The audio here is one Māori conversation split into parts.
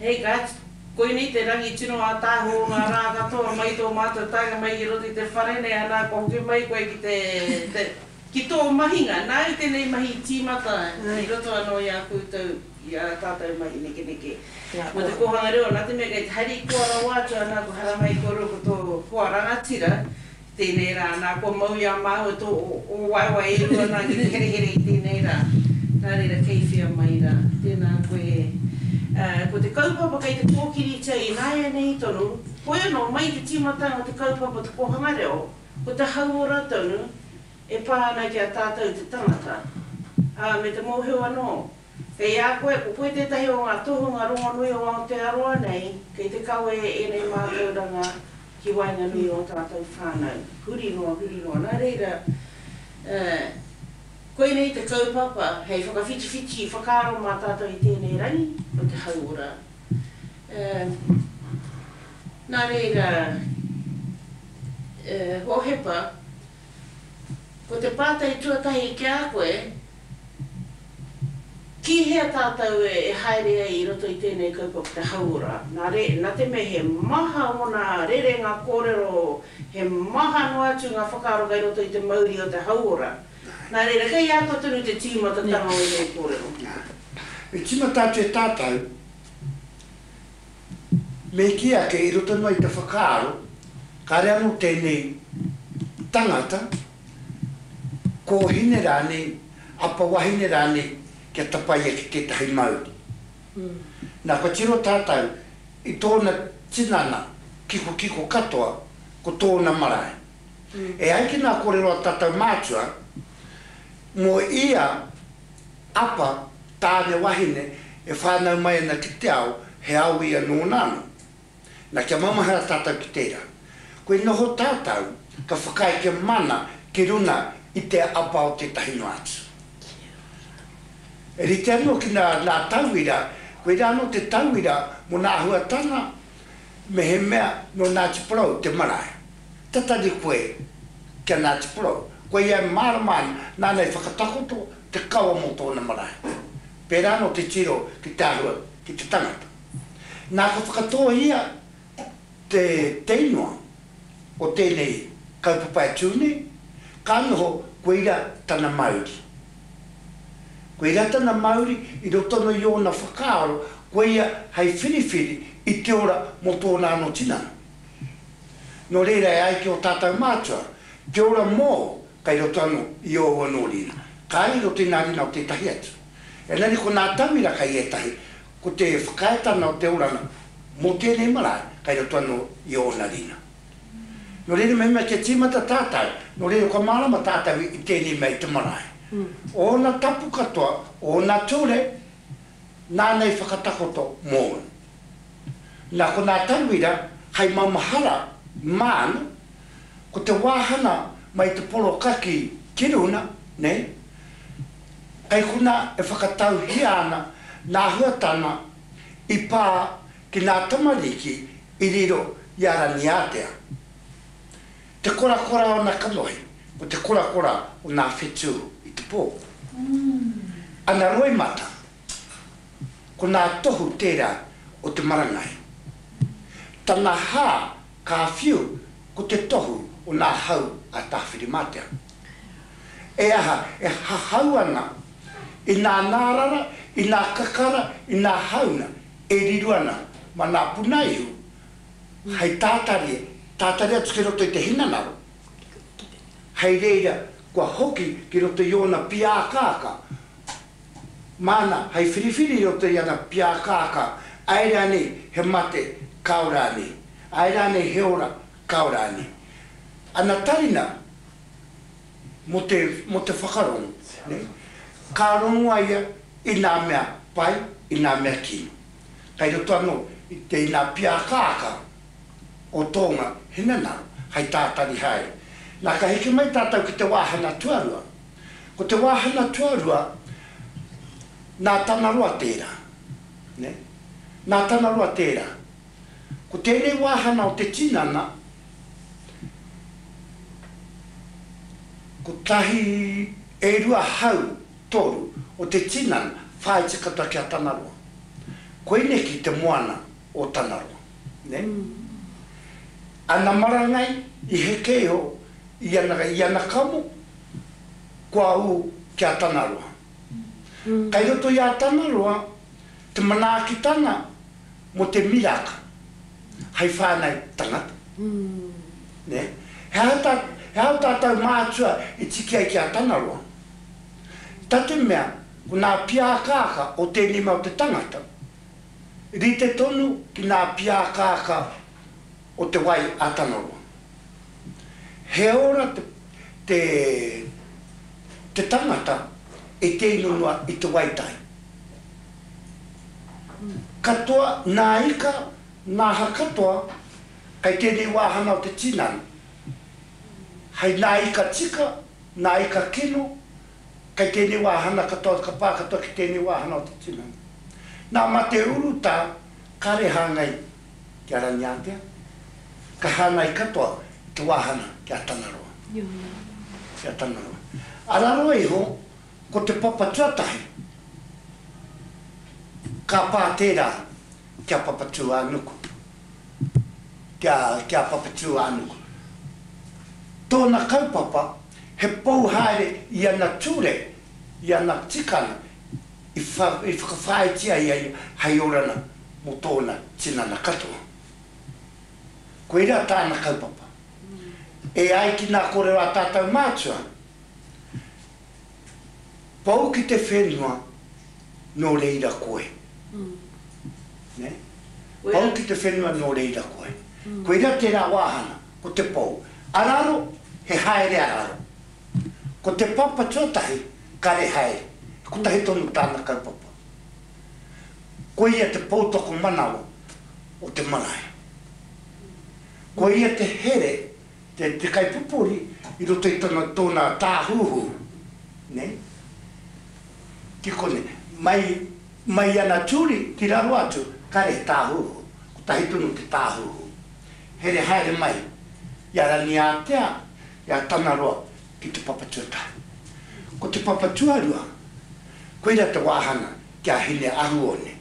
Hey Guts, koinei te rangi tino ātaahua o ngā rā katoa mai i tō mātou taenga mai ki roto i te whare nei anā kua hoki mai koe ki te te ki tō mahinga nāu tēnei mahi i tīmata i roto anō i a koutou i a tātou mahi nekeneke mō te kōhanga reo nā te mea kei te harikoa rawa atu anā kua haramai kōrua ko tō hoa rangatira Tēnei rā, nā kua mau i a māua tō ōwaewae e rua nā ngeri herehere i tēnei rā. Nā reira, kei whea mai rā? Tēnā koe. Ko te kaupapa kei te kōkiritia ināianei tonu, koe anō mai i te tīmatanga o te kaupapa tokohanga reo, ko te hauora tonu e pā ana ki a tātou te tangata, ā, me te mōhio anō, Kei a koe, ko koe tētahi o ngā tohunga rongonui o Aotearoa nei kei te kawe e ēnei mātauranga ki waenganui i ō tātou whānau. Huri noa, huri noa. Nā reira, koinei te kaupapa hei whakawhitiwhiti whakaaro mā tātou i tēnei rangi o te hauora. Nā reira, Hohepa. Ko te pātai tuatahi ki a koe, ki hea tātou e haere ai i roto i tēnei kaupapa te hauora? Nā re, nā te mea he maha ōna rerenga kōrero, he maha noa atu ngā whakaaro kei roto i te mauri o te hauora. Nā reira, kei a koe tonu te tīmatatanga o ēnei kōrero. Nā, me tīmata atu e tātou, Me kī ake i roto noa i te whakaaro, kāre anō tēnei tangata, kōhine rānei, apa wahine rānei kia tapaia ki tētahi Māori. Nā, kua tiro tātou i tōna tinana kikokiko katoa ko tōna marae. E ai ki ngā kōrero a tātou mātua, mō ia, Apa, tāne wahine, e whānau mai ana ki te ao, he ao ia nōna anō. Na, kia maumahara tātou ki tērā. Kua noho tātou, ka whakaae kia mana ki runa i te apa o tētahi noa atu. E rite anō ki nā, nā tauira, koirā anō te tauira mō nā āhuatanga Mehemea nō Ngāti Porou te marae, tatari koe ki a Ngāti Porou. Koia e mārama ana, nāna i whakatakoto te kawa mō tōna marae. Pērā anō te tiro ki te āhua, ki te tangata. Nā ka whakatōhia te te ingoa o tēnei kaupapa e tū nei, ka noho koira tana mauri. Koirā tana mauri i roto ana i ōna whakaaro koia hei whiriwhiri i te ora mō tōna anō tinana. Nō reira e ai ki ō tātou mātua, te ora mōu kei roto anō i ōu anō rina, kāre i roto i ngā rina o tētahi atu. Engari ko nā tauira kei ētahi, ko te whakaaetanga o te oranga mō tēnei marae kei roto anō i ōna rina. Nō reira mehemea kia tīmata tātou, nō reira kua mārama tātou i tēnei mea i te marae. Ōna tapu katoa, ōna ture, nāna i whakatakoto mōu. Nā konā tauira hei maumahara māna, ko te wāhanga mai te poro kaki ki runa, nei, kei konā e whakatauhia ana nā Huatana i pā Ki ngā tamariki i riro i a Rangiātea. Te korakora o na kanohi, ko te korakora o nā whetū i te pō. Ana roimata, ko nā tohu tērā o te marangai. Tana hā ka whiu ko te tohu o nā hau a Tāwhirimātea. E aha, e hahau ana i nā nārara, i nā kakara, i nā hauna e riro ana ma nā puna ihu hei tātari, tātari atu ki roto i te hinanawa, hei reira kua hoki ki roto i ōna pia akaaka māna hei whiriwhiri i roto i ana pia akaaka, ae rānei he mate kao rānei, ae rānei he ora kao rānei. Ana tarina. mō te, mō te whakarongo, nē. Ka rongo a ia i ngā mea pai, i ngā mea kino. Kei roto anō i te, i ngā pia akaaka o tōnga hinengaro, hei tātari haere. Nā, ka hiki mai tātou ki te wāhanga tuarua. Ko te wāhanga tuarua, nā tana roa tērā, nē. Nā tana roa tērā. Ko tēnei wāhanga o te tinana, Kotahi, e rua hau, toru, o te tinana whāiti katoa ki a Tanaroa. Koineki te moana o Tanaroa. Nei. Ana marangai i heke iho i ana, i ana kamo, kua ū ki a Tanaroa. Kai roto i a Tanaroa te manaakitanga Mō te miraka, hei whānau tangata, nē? He aha tā, he aha tā tāu mātua i tiki ai ki a Tanaroa? Tā te mea, ko nā pīākaaka o tēnei mea o te tangata, rite tonu ki nā pīākaaka o te wai a Tanaroa. He ora te, te, te tangata e tēino noa i te wai tai. Katoa, nā ika, nā ha katoa, kei tēnei wāhanga o te tinana. Hei nā ika tika, nā ika kino, kei tēnei wāhanga katoa, ka pā katoa ki tēnei wāhanga o te tinana. Nā mate urutā, kāre hāngai ki a Rangiātea, ka hāngai katoa te wāhanga ki a Tangaroa. Ki a Tangaroa. Arā roa iho, Ko te papa tuatahi, ka pā tērā ki a Papatūānuku, ki a, ki a Papatūānuku. Tōna kaupapa, he pou haere i ana ture, i ana tikanga, i wha, i whakawhāitia ia hei oranga mō tōna tinana katoa. Koirā tāna kaupapa. E ai ki nā kōrero a tātou mātua, Pau ki te whenua, nō reira koe. Nē? Pau ki te whenua, nō reira koe. Koira tērā wāhanga, ko te pou. Araro, he haere araro. Ko te papa tuatahi, kare haere. He kotahi tonu tāna kaupapa. Koia te pou tokomanawa o te marae. Koia te here. te te kaipupuri i roto i tana tōna tāhuhu nei ki kone mai mai ana turi ki raro atu kare he tāhuhu kotahi tonu te tāhuhu here haere mai i a Rangiātea i a Tanaroa ki te papa tuatahi ko te papa tuarua koira te wāhanga ki a Hine-ahuone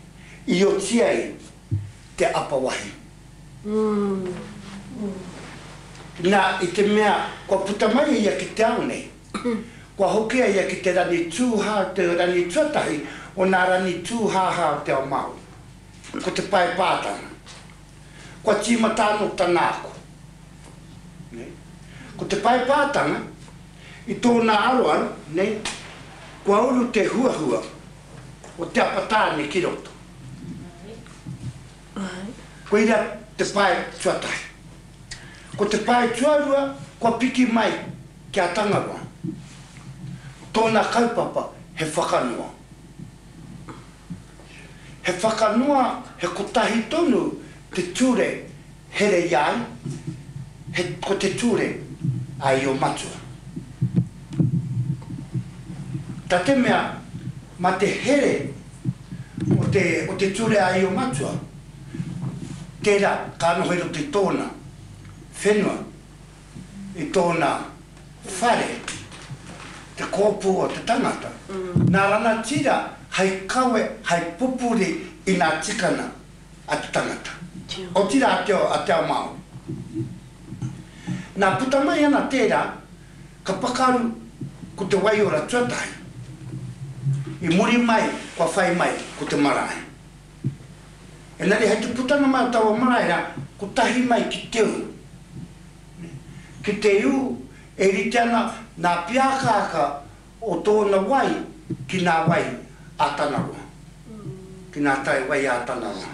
i oti ai te apawahi. Na, i te mea kua puta mai ia ki te ao nei, kua hokia ia ki te rangi tūhā, te rangi tuatahi o nā rangi tūhāhā o te ao Māori. Ko te paepātanga, kua tīmata anō tana ako. Nei. Ko te paepātanga, i tōna aroaro, nei, kua uru te huahua. o Te Apatāne ki roto. Koira te pae tuatahi. Ko te pae tuarua kua piki mai ki a Tangaroa. Tōna kaupapa he whakanoa. He whakanoa, he kotahi tonu te ture Hereia ai, he, ko te ture a io matua. Ta te mea, ma te here o te, o te ture a io matua, tera ka noho i roto i tona whenua, i tona whare, te kopu o te tangata. Na Ranatira hai kawe, hai pupuri i na tikana, a te tangata, otirā te ao, a te ao Māori. Nā puta mai ana tērā, ka pakaru ko te waiora tuatahi, i muri mai kua whai mai ko te marae. Engari hei te putanga mai o taua marae rā, kotahi mai ki te ū. Ki te ū, e rite ana nā Piākākā, O tōna wai ki ngā wai a tana roa, ki ngā tae wai a tana roa.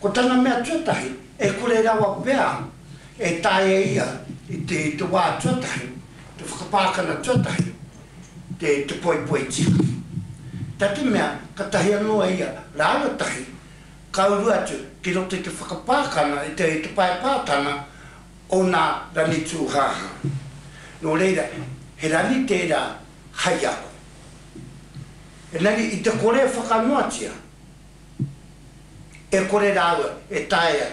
Ko tana mea tuatahi, e kore rawa pea e taea ia i te, i te wā tuatahi, te whakapākana tuatahi, te, te poipoi tīkaki. Tā te mea, katahi anō e ia, rāua tahi, ka uru atu ki roto i te whakapākana, i te, i te paepātanga, Ōna rangi tūhāhā. Nō reira, he rangi tērā hai ako. Engari, i te kore e whakanoatia, e kore rāua e taea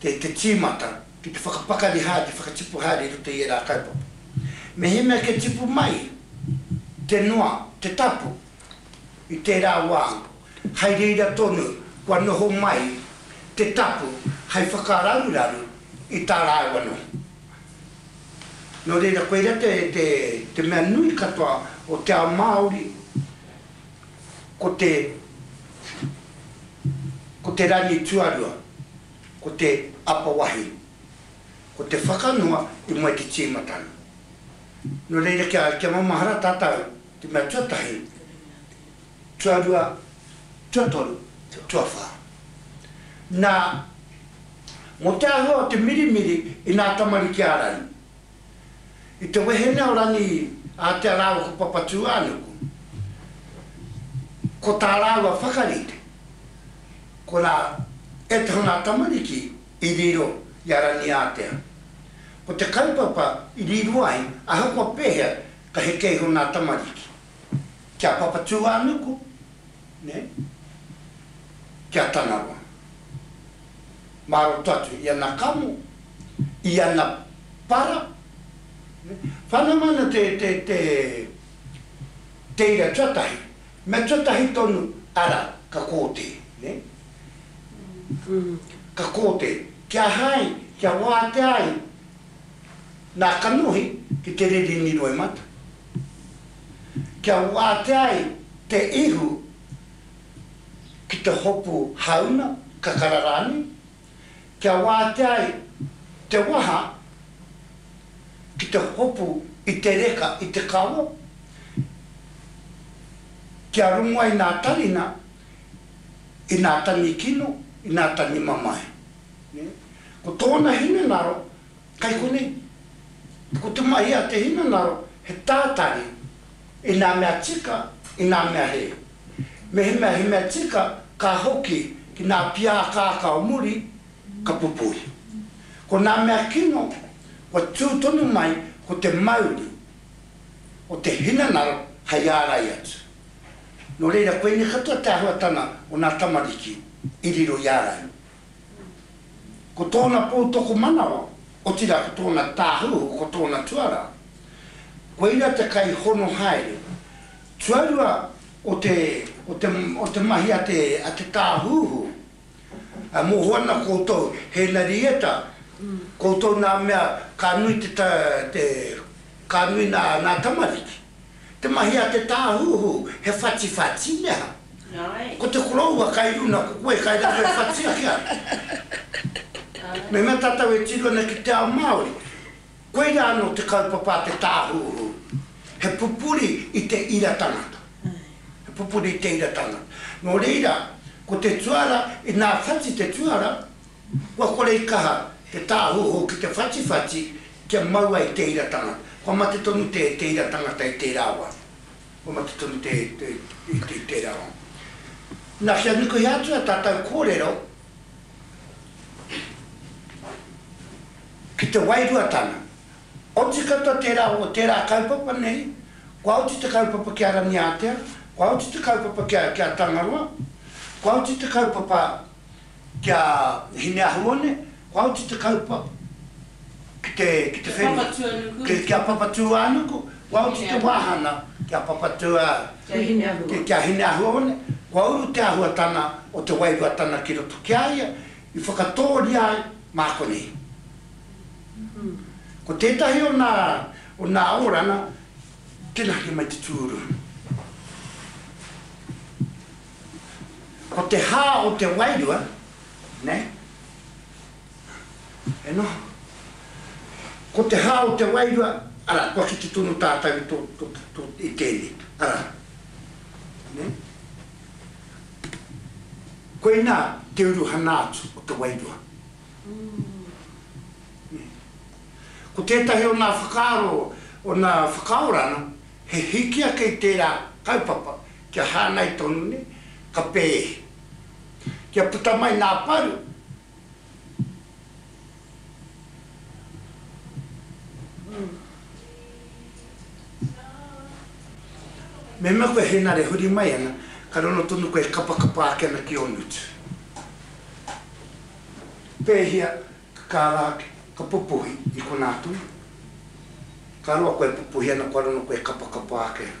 te te tīmata ki te whakapakari haere, te whakatipu haere i roto i ērā kaupapa. Mehemea kia tipu mai te noa, te tapu, I tērā wā, hai reira tonu kua noho mai te tapu hai whakararuraru i tā rāua anō. Nō reira, koirā te mea nui katoa o te ao Māori, ko te ko te rangi tuarua, ko te apa wahine, ko te whakanoa i mua i te tīmatanga. Nō reira, kia maumahara tātou, Te mea tuatahi, tuarua, tuatoru, tuawha. Na, mo te ahua o te mirimiri i nga tamariki a Rangi, i te wehene o Rangi i Atea raua ko Papatūānuku, ko tā rāua whakarite, ko rā etahi o ngā tamariki i riro i a Rangiātea. Ko te kaupapa i riro ai, ahakoa pēhea, Ka heke iho nā tamariki ki a Papatūānuku, nē, ki a Tanawa. Mā roto atu i ana kamo, i ana para, nē. Whanau ana te, te, te, te ira tuatahi, me tuatahi tonu, arā, ka kōtē, nē. Ka kōtē, kia hae, kia wātea ai. Nā kanohi ki te riri ni Roimata, kia wātea ai te ihu ki te hopu hauna kakara rānei, kia wātea ai te waha ki te hopu i te reka i te kawa, kia rongo ai nā tarina i nā tani kino, i nā tani mamae. Ko tōna hinengaro Kei konei, ko te mahi a te hinengaro he tātari i ngā mea tika, i ngā mea hē. Mehemea he mea tika ka hoki ki ngā pia akaaka o muri, ka pupuri. Ko ngā mea kino kua tū tonu mai ko te mauri o te hinengaro hei ārai atu. Nō reira koinei katoa te āhuatanga o ngā tamariki i riro i a rāua. Ko tōna poutokomanawa, otirā ko tōna tāhuhu, ko tōna tuarā. Koira te kai hono haere. Tuarua o te, o te, o te mahi a te, a te tāhuhu, e moho ana koutou, Henarieta, koutou nā mea ka nui te, te, ka nui nā, nā tamariki. Te mahi a te tāhuhu he whatiwhati mea. Ko te koroua kai runa ko koe kai raro e whati ake ana. Mehemea tātou e tiru ana ki te ao Māori, koirā anō te kaupapa a te tāhuhu, he pupuri i te ira tangata. He pupuri i te ira tangata. Nō reira, ko te tuara, inā whati te tuara, Kua kore i kaha he tāhuhu ki te whatiwhati kia mau ai te ira tangata. Kua mate tonu te te ira tangata i tērā wā. Kua mate tonu te te te i tērā wā. Na, kia nukuhia atu a tātou kōrero ki te wairuatanga. Oti katoa tērā o tērā kaupapa nei, kua oti te kaupapa ki a Rangiātea, kua oti te kaupapa ki a ki a Tangaroa, kua oti te kaupapa Kia Hineahuone, kua oti te kaupapa ki te whenua, ki a Papatūānuku, kua oti te wāhanga ki a Papatūānuku, ki a Hineahuone, kua uru te āhuatanga o te wairuatanga ki roto ki a ia, i whakatōria ai mā konei. Ko tētahi o nā, o nā oranga, tēnā kē mai te tūruhi. Ko te hā o te wairua, nē? E noho. Ko te hā o te wairua, arā, kua kite tonu tātou i tō, tō, tō, i tēnei, arā. Nē? Koinā te uru hana atu o te wairua. Nē? Ko tētahi o nā whakaaro, o nā whakaoranga, he hikia kei tērā kaupapa, Kia hāngai tonu nei, ka pēhi. Kia puta mai nā paru. Mehemea koe henare huri mai ana, ka rono tonu koe e kapakapa ake ana ki ō ngutu. Pēhia Ka ra, Ka pupuhi i kona atu iwi. Ka roa koe e pupuhi ana kua rona koe e kapakapa ake ana.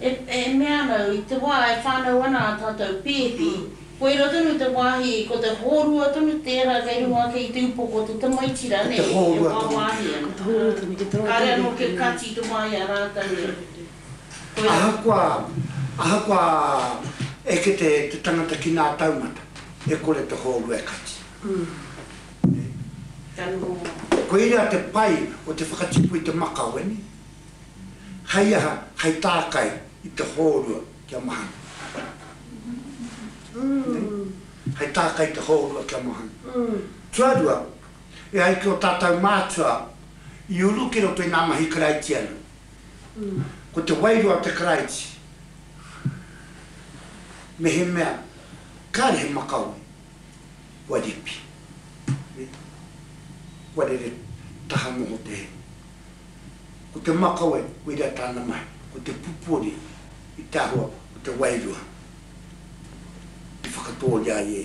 E, e mea ana, i te wa e whanau ana a tatou peepi, koira tonu te wahi, ko te horua tonu tera kei runga ake i te upoko, te tamaiti ra, nei, e wawahi ana. Ka re ano kia kati te wa i a ratou nei. Ahakoa, ahakoa eke te tangata ki ngā taumata, e kore te hōu e kati. Koirā te pai o te whakatipu i te makau, e ni? Hei aha, hei tākai i te hōrua kia mahana. Hei tākai i te hōrua kia mahana. Tuarua, e ai ki o tātou mātua i uru ki roto i ngā mahi Karaitiana. Ko te wairua te Karaiti. Mehemea kāre he makawe, kua ripi. Kua rere taha noho te hē. Ko te makawe, koirā tāna mahi. Ko te pupuri i te āhua o te wairua i whakatōria ai e.